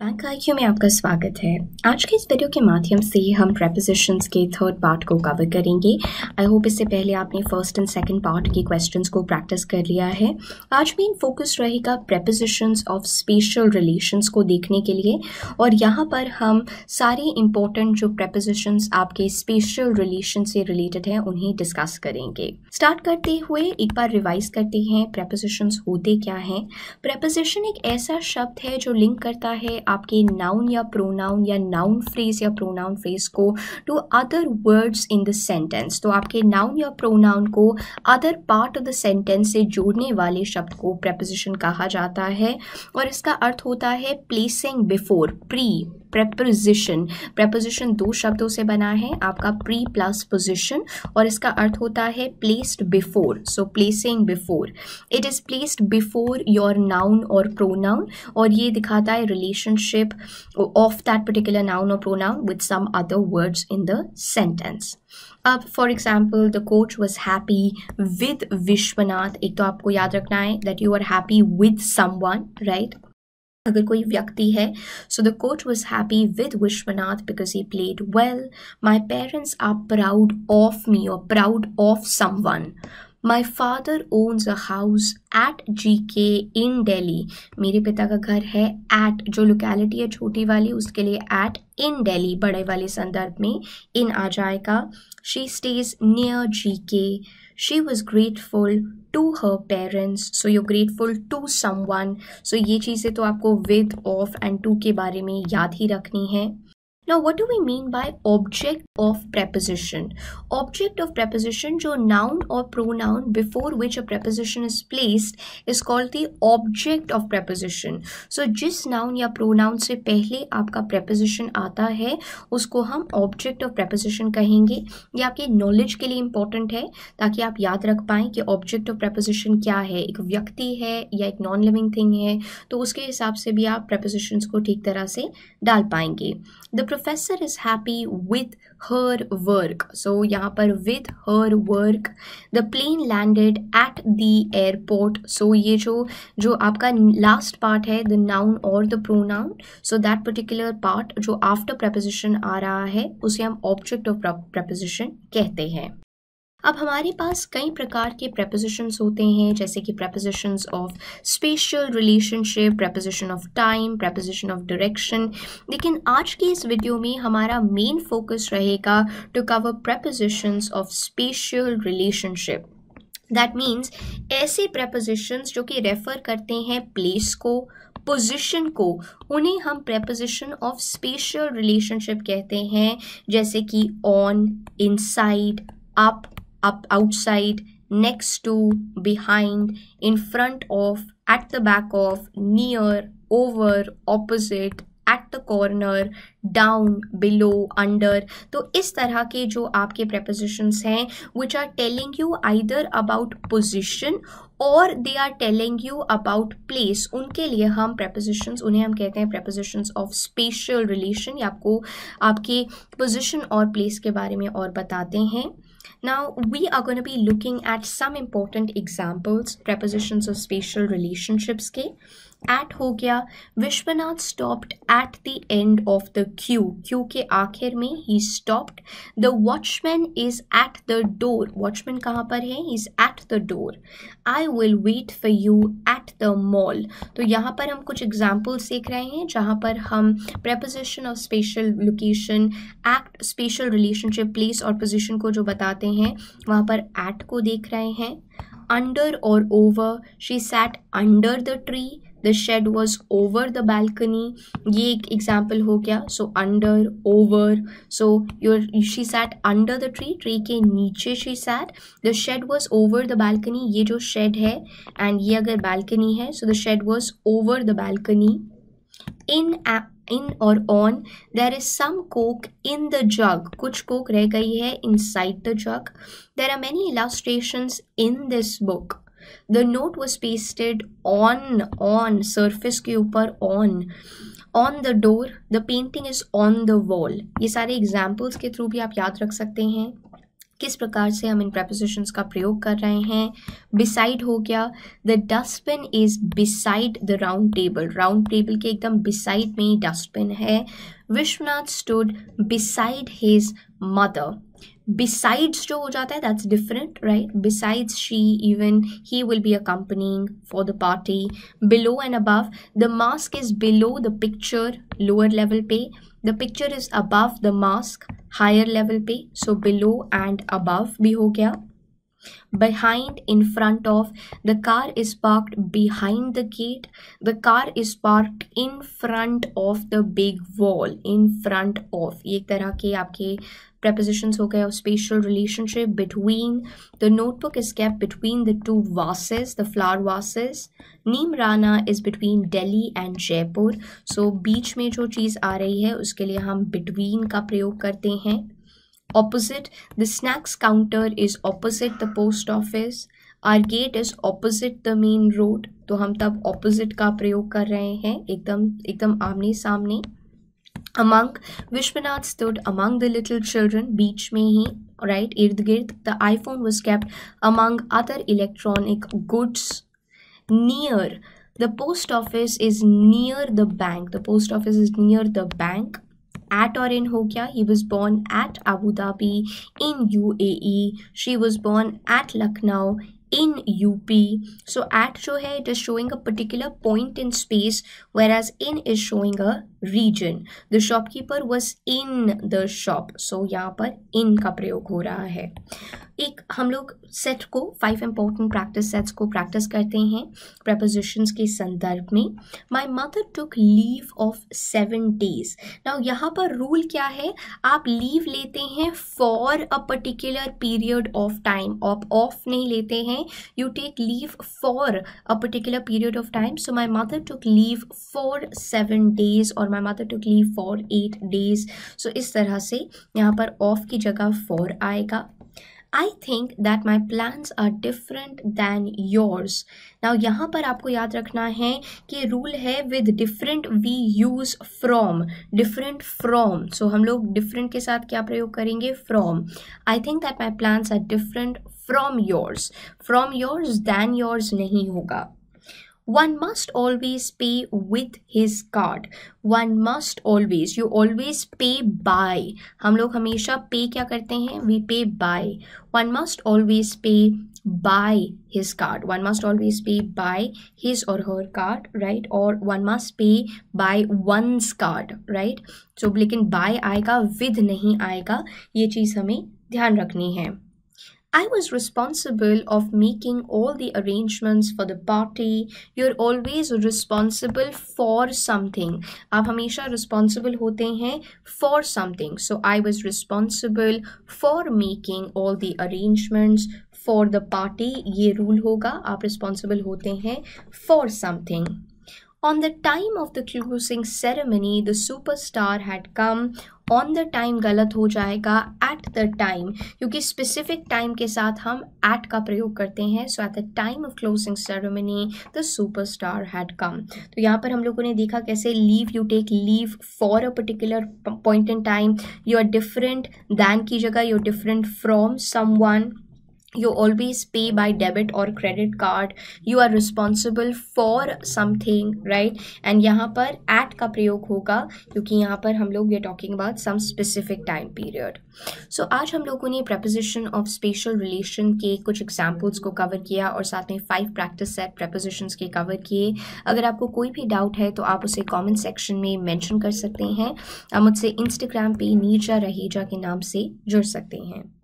Bank IQ में आपका स्वागत है। आज के इस वीडियो के माध्यम से हम प्रेपोजिशंस के थर्ड पार्ट को कवर करेंगे। आई होप इससे पहले आपने फ़र्स्ट एंड सेकंड पार्ट के क्वेश्चंस को प्रैक्टिस कर लिया है। आज मेन फोकस रहेगा प्रेपोजिशंस ऑफ़ स्पेशल रिलेशंस को देखने के लिए। और यहाँ पर हम सारे इंपॉर्टेंट जो प्रेपोजिशंस आपके स्पेशल रिलेशन से रिलेटेड हैं, उन्हें डिस्कस करेंगे। स्टार्ट करते हुए एक बार रिवाइज करते हैं प्रेपोजिशंस होते क्या हैं। प्रेपोजिशन एक ऐसा शब्द है जो लिंक करता है आपके नाउन या प्रोनाउन या नाउन फ्रेज या प्रोनाउन फ्रेज को to other words in the sentence तो आपके नाउन या प्रोनाउन को other part of the sentence से जोड़ने वाले शब्द को प्रेपोजिशन कहा जाता है और इसका अर्थ होता है placing before pre preposition preposition दो शब्दों से बना है, आपका प्री प्लस पोजिशन और इसका अर्थ होता है placed before so placing before it is placed before your noun और प्रोनाउन और ये दिखाता है relationship of that particular noun और pronoun with some other words in the sentence अब for example the coach was happy with Vishwanath एक तो आपको याद रखना है that you are happy with someone right अगर कोई व्यक्ति है so the coach was happy with Vishwanath because he played well my parents are proud of me और proud of someone my father owns a house at G K in Delhi मेरे पिता का घर है एट जो locality है छोटी वाली, उसके लिए एट इन डेली बड़े वाले संदर्भ में इन आ जाएगा शी स्टेज नियर जी के she was was to her parents so you grateful to someone so ये चीज़ें तो आपको विद ऑफ़ एंड टू के बारे में याद ही रखनी है। Now, what do we mean by object of preposition? Object of preposition जो noun or pronoun before which a preposition is placed is called the object of preposition. So, जिस noun या pronoun से पहले आपका preposition आता है उसको हम object of preposition कहेंगे ये आपके knowledge के लिए important है ताकि आप याद रख पाएँ कि object of preposition क्या है एक व्यक्ति है या एक नॉन लिविंग थिंग है तो उसके हिसाब से भी आप prepositions को ठीक तरह से डाल पाएँगे the professor is happy with her work so यहाँ पर with her work the plane landed at the airport so ये जो जो आपका लास्ट पार्ट है द नाउन और the pronoun so that particular part जो आफ्टर प्रपोजिशन आ रहा है, उसे हम ऑब्जेक्ट ऑफ़ प्रपोजिशन कहते हैं। अब हमारे पास कई प्रकार के प्रपोजिशंस होते हैं, जैसे कि prepositions of spatial relationship preposition of time preposition of direction लेकिन आज के इस वीडियो में हमारा मेन फोकस रहेगा to cover prepositions of spatial relationship that means ऐसे प्रपोजिशंस जो कि रेफर करते हैं प्लेस को पोजिशन को, उन्हें हम प्रपोजिशन ऑफ़ स्पेशल रिलेशनशिप कहते हैं, जैसे कि on inside up up outside, next to, behind, in front of, at the back of, near, over, opposite at the corner down below under तो इस तरह के जो आपके प्रपोजिशंस हैं which are telling you either about position और they are telling you about place उनके लिए हम प्रपोजिशंस उन्हें हम कहते हैं प्रपोजिशंस ऑफ़ स्पेशल रिलेशन या आपको आपके पोजिशन और प्लेस के बारे में और बताते हैं। Now, we are going to be looking at some important examples, prepositions of spatial relationships के एट हो गया। Vishwanath stopped at the end of the queue queue के आखिर में ही stopped the watchman is at the door watchman कहाँ पर है? Is at the door I will wait for you at the mall तो यहाँ पर हम कुछ एग्जाम्पल्स देख रहे हैं, जहाँ पर हम preposition of spatial location act spatial relationship place और पोजिशन को जो बताते हैं, वहाँ पर एट को देख रहे हैं। अंडर और over she sat under the tree the shade was over the balcony ये एक एग्ज़ाम्पल हो गया. So under over so your she sat under the tree tree के नीचे she sat the shade was over the balcony ये जो shade है and ये अगर बैल्कनी है so the shade was over the balcony in in और on there is some Coke in the jug कुछ कोक रह गई है inside the jug there are many illustration in this book the note was pasted on on surface के ऊपर on on the door the painting is on the wall ये सारे examples के through भी आप याद रख सकते हैं। किस प्रकार से हम इन प्रपोजिशंस का प्रयोग कर रहे हैं। बिसाइड हो गया the dustbin is beside the round table round table के एकदम बिसाइड में ही डस्टबिन है। Vishwanath stood beside his mother besides जो हो जाता है that's different right besides she even he will be accompanying for the party below and above the mask is below the picture lower level पे the picture is above the mask higher level पे so below and above भी हो गया behind in front of the car is parked behind the gate the car is parked in front of the big wall in front of ये एक तरह के आपके prepositions ho gaya of spatial relationship between the notebook is kept between the two vases the flower vases neem rana is between delhi and jaipur so beach mein jo cheez aa rahi hai uske liye hum between ka prayog karte hain opposite the snacks counter is opposite the post office our gate is opposite the main road तो हम तब opposite का प्रयोग कर रहे हैं एकदम एकदम आमने सामने among Vishwanath stood among the little children beach में ही right ird gird. The iphone was kept among other electronic goods near the post office is near the bank. The post office is near the bank. At or in ho gaya he was born at abu dhabi in uae she was born at lucknow in UP. So, at show hai it is showing a particular point in space, whereas in is showing a region. The shopkeeper was in the shop. So, यहाँ पर in का प्रयोग हो रहा है एक, हम लोग सेट को फाइव इंपॉर्टेंट प्रैक्टिस सेट्स को प्रैक्टिस करते हैं प्रपोजिशंस के संदर्भ में my mother took leave of seven days ना यहाँ पर रूल क्या है आप लीव लेते हैं for a particular period of time आप ऑफ़ नहीं लेते हैं you take leave for a particular period of time so my mother took leave for seven days और my mother took leave for eight days so इस तरह से यहाँ पर ऑफ़ की जगह फॉर आएगा। I think that my plans are different than yours now यहाँ पर आपको याद रखना है कि रूल है with different we use from different from so हम लोग डिफरेंट के साथ क्या प्रयोग करेंगे? From I think that my plans are different from yours from yours than yours नहीं होगा। One must always pay with his card one must always you always pay by हम लोग हमेशा पे क्या करते हैं? We pay by one must always pay by his card one must always pay by his और her card right और one must pay by one's card right so लेकिन by आएगा विद नहीं आएगा, ये चीज़ हमें ध्यान रखनी है। I was responsible of making all the arrangements for the party. You're always responsible for something. आप हमेशा responsible होते हैं for something. So I was responsible for making all the arrangements for the party. ये rule होगा आप responsible होते हैं for something. On the time of the closing ceremony, the superstar had come. On the time गलत हो जाएगा at the time क्योंकि specific time के साथ हम एट का प्रयोग करते हैं so at the time of closing ceremony the superstar had come तो यहाँ पर हम लोगों ने देखा कैसे leave you take leave for a particular point in time you are different than की जगह you are different from someone you always pay by debit or credit card you are responsible for something right and यहाँ पर at का प्रयोग होगा क्योंकि यहाँ पर हम लोग ये talking about some specific time period so आज हम लोगों ने preposition of spatial relation के कुछ examples को cover किया और साथ में five practice set prepositions के cover किए अगर आपको कोई भी doubt है तो आप उसे comment section में mention कर सकते हैं आप मुझसे Instagram पे नीचा रहेजा के नाम से जुड़ सकते हैं